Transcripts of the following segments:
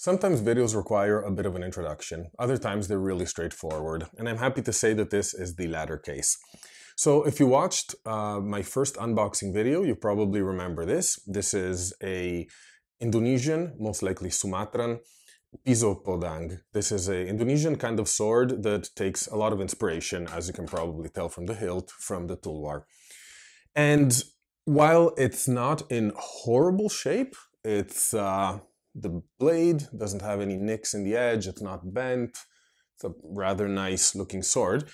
Sometimes videos require a bit of an introduction, other times they're really straightforward, and I'm happy to say that this is the latter case. So if you watched uh, my first unboxing video, you probably remember this. This is a Indonesian, most likely Sumatran, piso podang. This is an Indonesian kind of sword that takes a lot of inspiration, as you can probably tell from the hilt, from the talwar. And while it's not in horrible shape, it's uh, the blade doesn't have any nicks in the edge, it's not bent. It's a rather nice looking sword.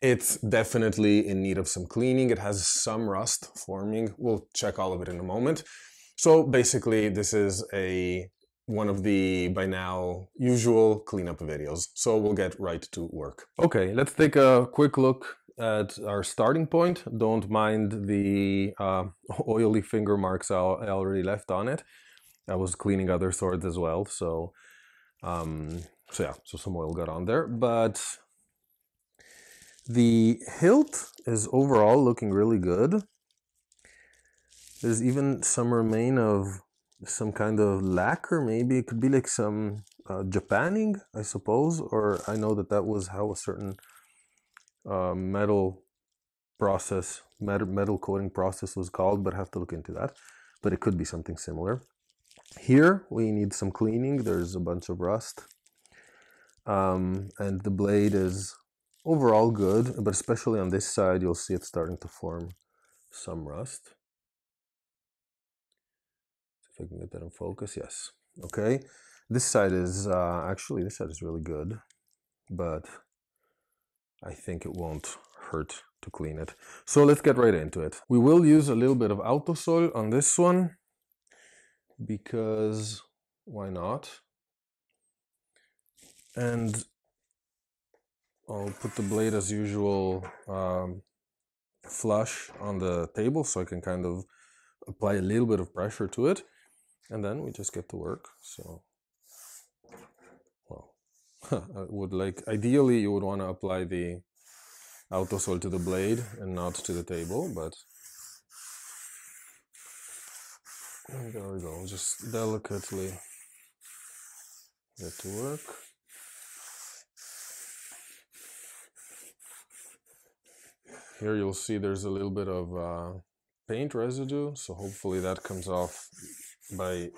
It's definitely in need of some cleaning. It has some rust forming. We'll check all of it in a moment. So basically, this is a one of the by now usual cleanup videos. So we'll get right to work. Okay, let's take a quick look at our starting point. Don't mind the uh, oily finger marks I already left on it. I was cleaning other swords as well, so um, so yeah, so some oil got on there. But the hilt is overall looking really good. There's even some remain of some kind of lacquer, maybe it could be like some uh, Japanning, I suppose, or I know that that was how a certain uh, metal process, metal, metal coating process was called, but I have to look into that. But it could be something similar. Here we need some cleaning. There's a bunch of rust. Um, and the blade is overall good, but especially on this side, you'll see it starting to form some rust. If I can get that in focus, yes. Okay, this side is, uh, actually this side is really good, but I think it won't hurt to clean it. So let's get right into it. We will use a little bit of Autosol on this one because why not? And I'll put the blade as usual um, flush on the table so I can kind of apply a little bit of pressure to it and then we just get to work so well I would like ideally you would want to apply the autosol to the blade and not to the table but there we go just delicately get to work. Here you'll see there's a little bit of uh, paint residue. So hopefully that comes off by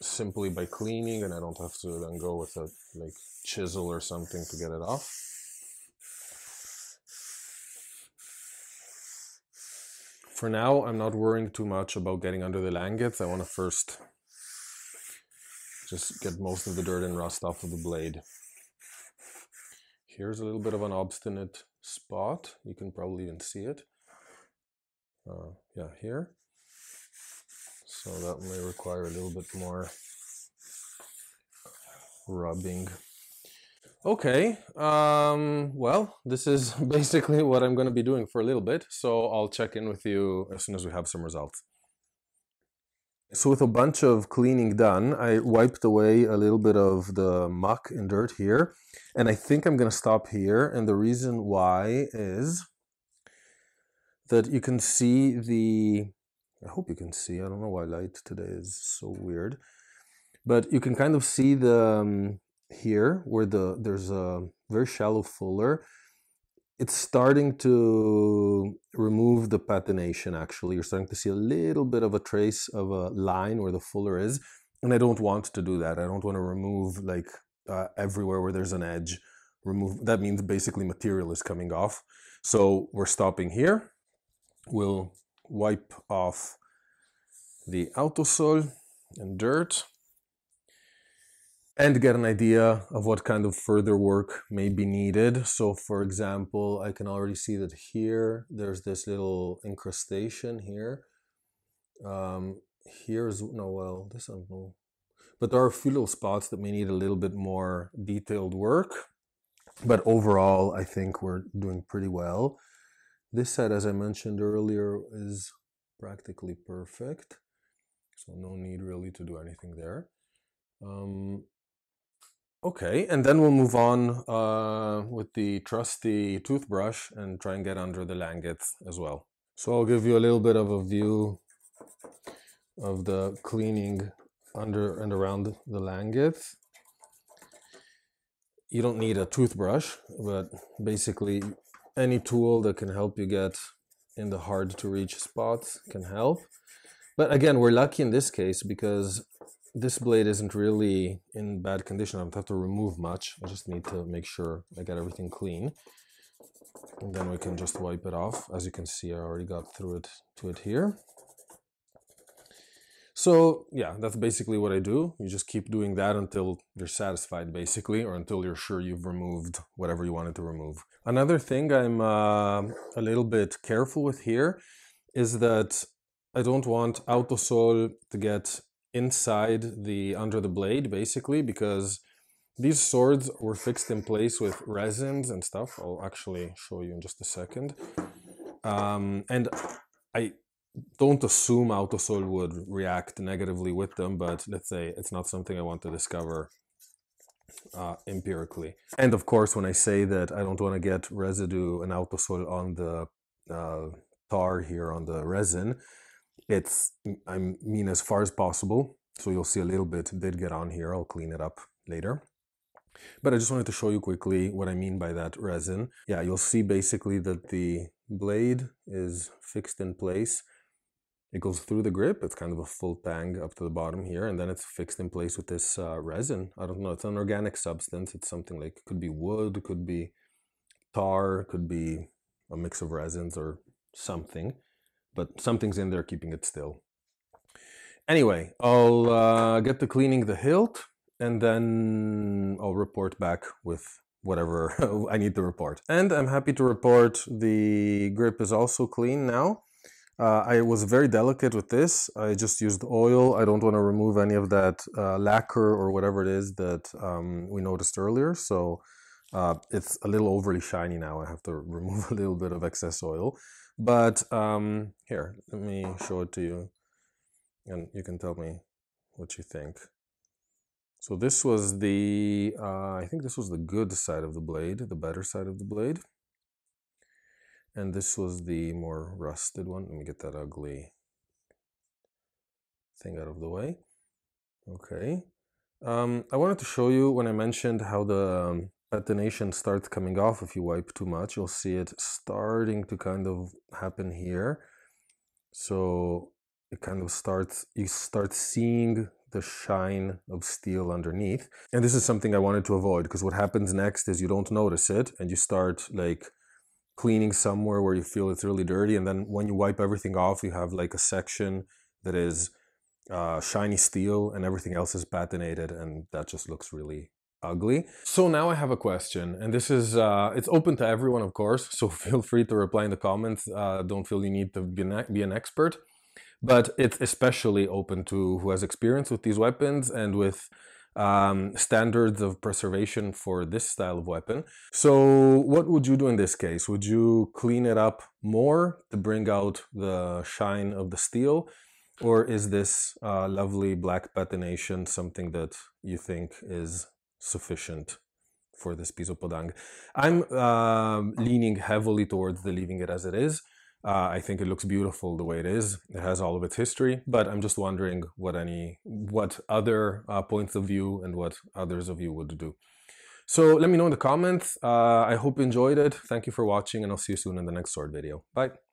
simply by cleaning and I don't have to then go with a like chisel or something to get it off. For now, I'm not worrying too much about getting under the langets. I want to first just get most of the dirt and rust off of the blade. Here's a little bit of an obstinate spot. You can probably even see it. Uh, yeah, here. So that may require a little bit more rubbing. Okay, um, well, this is basically what I'm going to be doing for a little bit, so I'll check in with you as soon as we have some results. So with a bunch of cleaning done, I wiped away a little bit of the muck and dirt here, and I think I'm going to stop here, and the reason why is that you can see the I hope you can see. I don't know why light today is so weird, but you can kind of see the um, here where the there's a very shallow fuller. It's starting to remove the patination. Actually, you're starting to see a little bit of a trace of a line where the fuller is, and I don't want to do that. I don't want to remove like uh, everywhere where there's an edge. Remove that means basically material is coming off. So we're stopping here. We'll wipe off the autosol and dirt and get an idea of what kind of further work may be needed. So for example, I can already see that here, there's this little incrustation here. Um, here's, no, well, this I don't know. But there are a few little spots that may need a little bit more detailed work. But overall, I think we're doing pretty well. This side, as I mentioned earlier, is practically perfect. So no need really to do anything there. Um, okay, and then we'll move on uh, with the trusty toothbrush and try and get under the langets as well. So I'll give you a little bit of a view of the cleaning under and around the langet. You don't need a toothbrush, but basically any tool that can help you get in the hard to reach spots can help. But again, we're lucky in this case because this blade isn't really in bad condition. I don't have to remove much. I just need to make sure I get everything clean. And then we can just wipe it off. As you can see, I already got through it to it here. So yeah, that's basically what I do. You just keep doing that until you're satisfied, basically, or until you're sure you've removed whatever you wanted to remove. Another thing I'm uh, a little bit careful with here is that I don't want Autosol to get inside the under the blade, basically, because these swords were fixed in place with resins and stuff. I'll actually show you in just a second. Um, and I don't assume Autosol would react negatively with them, but let's say it's not something I want to discover uh, empirically. And of course, when I say that I don't want to get residue and Autosol on the uh, tar here on the resin, it's I mean as far as possible. So you'll see a little bit did get on here. I'll clean it up later. But I just wanted to show you quickly what I mean by that resin. Yeah, you'll see basically that the blade is fixed in place it goes through the grip. It's kind of a full tang up to the bottom here, and then it's fixed in place with this uh, resin. I don't know. It's an organic substance. It's something like could be wood, could be tar, could be a mix of resins or something, but something's in there keeping it still. Anyway, I'll uh, get to cleaning the hilt, and then I'll report back with whatever I need to report. And I'm happy to report the grip is also clean now. Uh, I was very delicate with this. I just used oil. I don't want to remove any of that uh, lacquer or whatever it is that um, we noticed earlier. So uh, it's a little overly shiny now. I have to remove a little bit of excess oil. But um, here, let me show it to you. And you can tell me what you think. So this was the, uh, I think this was the good side of the blade, the better side of the blade. And this was the more rusted one. Let me get that ugly thing out of the way. Okay. Um, I wanted to show you when I mentioned how the um, patination starts coming off if you wipe too much. You'll see it starting to kind of happen here. So it kind of starts, you start seeing the shine of steel underneath. And this is something I wanted to avoid because what happens next is you don't notice it and you start like cleaning somewhere where you feel it's really dirty and then when you wipe everything off you have like a section that is uh, shiny steel and everything else is patinated and that just looks really ugly. So now I have a question and this is, uh, it's open to everyone of course, so feel free to reply in the comments. Uh, don't feel you need to be an, expert, but it's especially open to who has experience with these weapons and with um, standards of preservation for this style of weapon. So what would you do in this case? Would you clean it up more to bring out the shine of the steel? Or is this uh, lovely black patination something that you think is sufficient for this piso podang? I'm uh, leaning heavily towards the leaving it as it is. Uh, I think it looks beautiful the way it is. It has all of its history, but I'm just wondering what any, what other uh, points of view and what others of you would do. So let me know in the comments. Uh, I hope you enjoyed it. Thank you for watching and I'll see you soon in the next sword video. Bye.